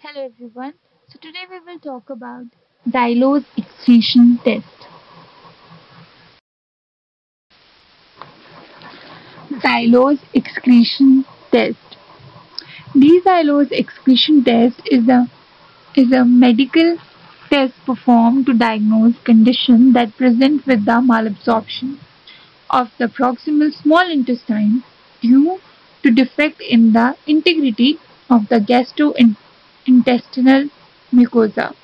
Hello everyone. So today we will talk about xylose excretion test. Xylose excretion test. The xylose excretion test is a is a medical test performed to diagnose condition that present with the malabsorption of the proximal small intestine due to defect in the integrity of the gastrointestinal mucosa.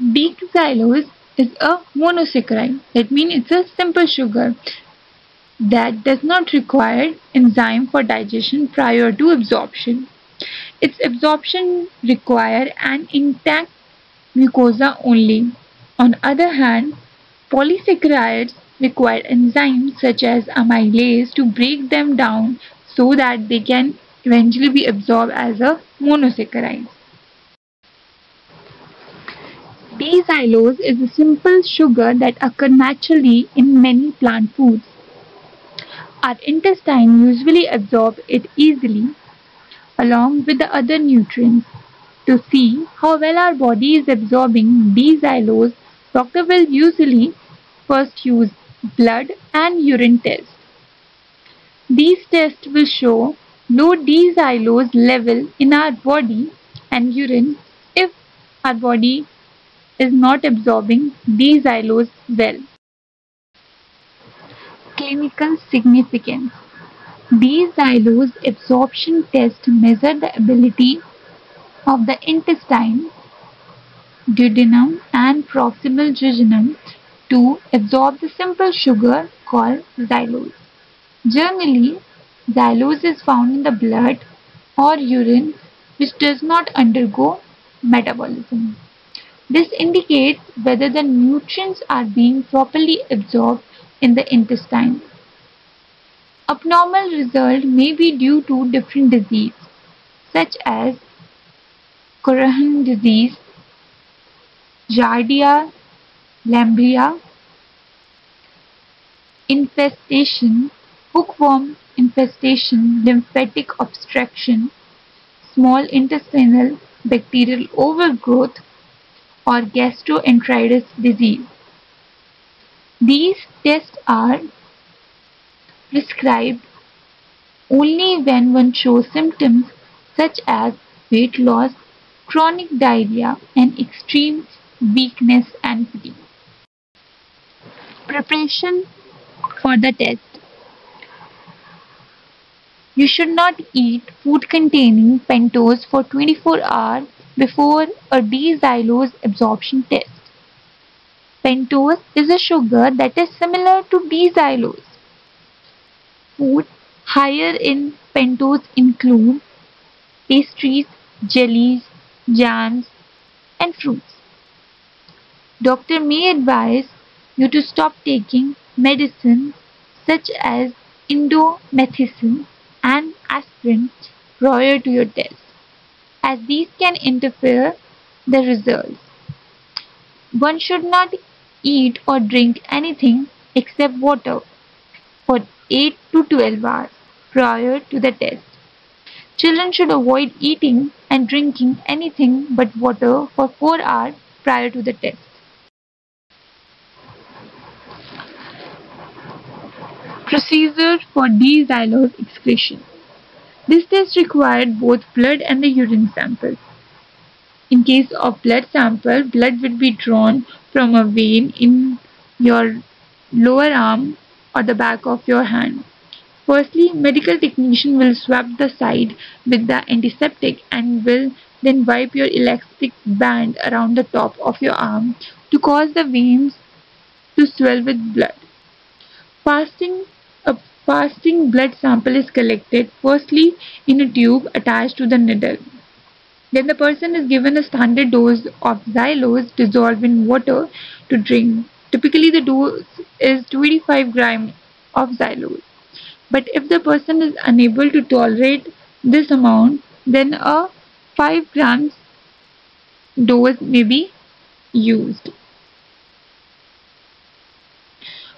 Xylose is a monosaccharide. That means it's a simple sugar that does not require enzyme for digestion prior to absorption. Its absorption require an intact mucosa only. On other hand, polysaccharides require enzymes such as amylase to break them down so that they can eventually be absorbed as a monosaccharide. D-xylose is a simple sugar that occurs naturally in many plant foods. Our intestine usually absorbs it easily along with the other nutrients. To see how well our body is absorbing D-xylose, doctor will usually first use blood and urine tests. These tests will show low D-xylose level in our body and urine if our body is not absorbing D-xylose well. Clinical significance D-xylose absorption test measure the ability of the intestine, duodenum and proximal jejunum to absorb the simple sugar called xylose. Generally, xylose is found in the blood or urine which does not undergo metabolism. This indicates whether the nutrients are being properly absorbed in the intestine. Abnormal result may be due to different disease such as Crohn disease, Giardia lamblia, infestation, hookworm infestation, lymphatic obstruction, small intestinal bacterial overgrowth, or gastroenteritis disease. These tests are prescribed only when one shows symptoms such as weight loss, chronic diarrhea, and extreme weakness and fatigue. Preparation for the test. You should not eat food containing pentose for 24 hours before a D-xylose absorption test. Pentose is a sugar that is similar to D-xylose. Food higher in pentose include pastries, jellies, jams, and fruits. Doctor may advise you to stop taking medicine such as indomethacin and aspirin prior to your test as these can interfere the results. One should not eat or drink anything except water for 8 to 12 hours prior to the test. Children should avoid eating and drinking anything but water for 4 hours prior to the test. Procedure for D-xylose excretion. This test required both blood and the urine samples. In case of blood sample, blood will be drawn from a vein in your lower arm or the back of your hand. Firstly, medical technician will swab the side with the antiseptic and will then wipe your elastic band around the top of your arm to cause the veins to swell with blood. Fasting a fasting blood sample is collected firstly in a tube attached to the needle. Then the person is given a standard dose of xylose dissolved in water to drink. Typically the dose is 25 gram of xylose. But if the person is unable to tolerate this amount, then a 5 grams dose may be used.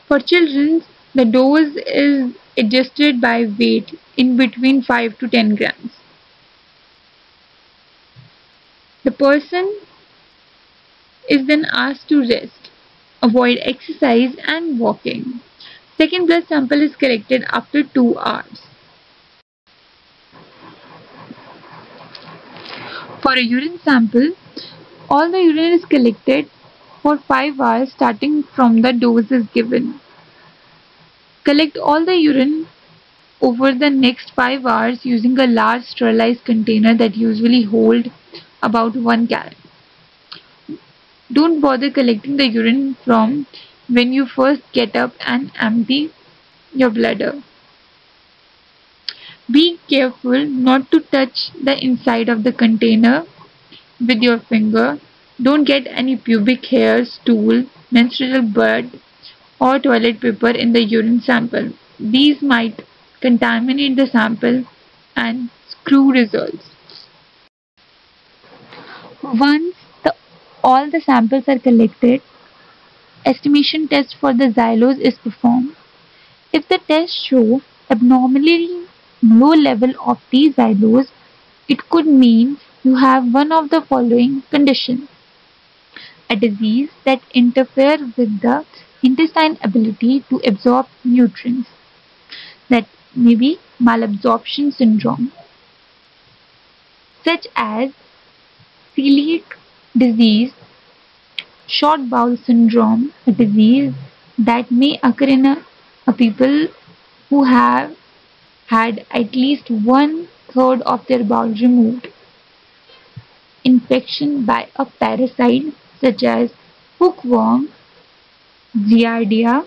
For children, the dose is adjusted by weight in between 5 to 10 grams. The person is then asked to rest, avoid exercise and walking. Second blood sample is collected after 2 hours. For a urine sample, all the urine is collected for 5 hours starting from the dose is given. Collect all the urine over the next 5 hours using a large sterilized container that usually hold about 1 gallon. Don't bother collecting the urine from when you first get up and empty your bladder. Be careful not to touch the inside of the container with your finger. Don't get any pubic hair, stool, menstrual blood or toilet paper in the urine sample. These might contaminate the sample and screw results. Once the, all the samples are collected, estimation test for the xylose is performed. If the tests show abnormally low level of these xylose, it could mean you have one of the following conditions. A disease that interferes with the intestine ability to absorb nutrients. That may be malabsorption syndrome, such as celiac disease, short bowel syndrome, a disease that may occur in a, a people who have had at least one third of their bowel removed. Infection by a parasite such as hookworm, giardia,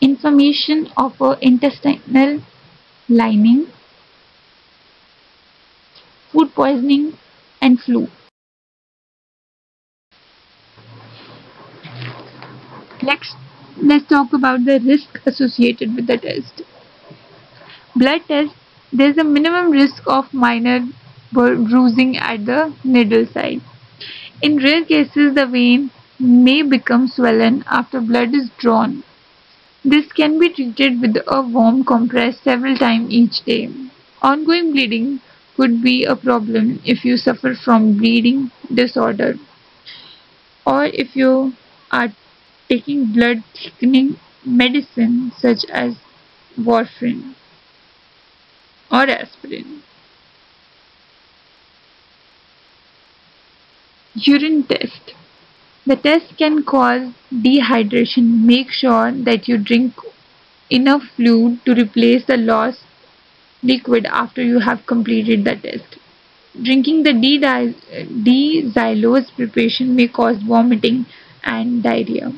inflammation of a intestinal lining, food poisoning and flu. Next, let's talk about the risk associated with the test. Blood test, there is a minimum risk of minor bruising at the needle site. In rare cases, the vein may become swollen after blood is drawn. This can be treated with a warm compress several times each day. Ongoing bleeding could be a problem if you suffer from bleeding disorder or if you are taking blood thickening medicine such as warfarin or aspirin. Urine test. The test can cause dehydration. Make sure that you drink enough fluid to replace the lost liquid after you have completed the test. Drinking the D-xylose preparation may cause vomiting and diarrhea.